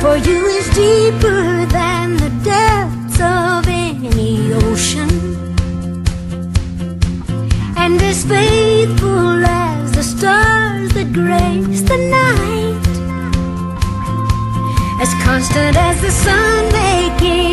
for you is deeper than the depths of any ocean, and as faithful as the stars that grace the night, as constant as the sun making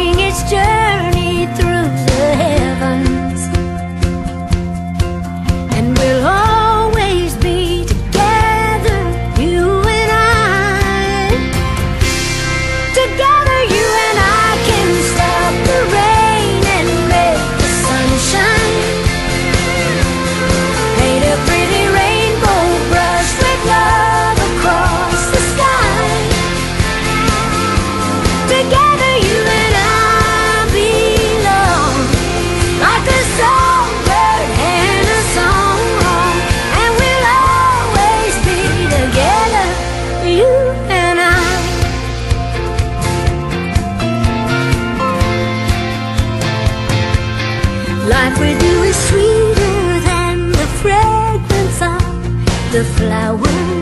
With you is sweeter than the fragrance of the flowers.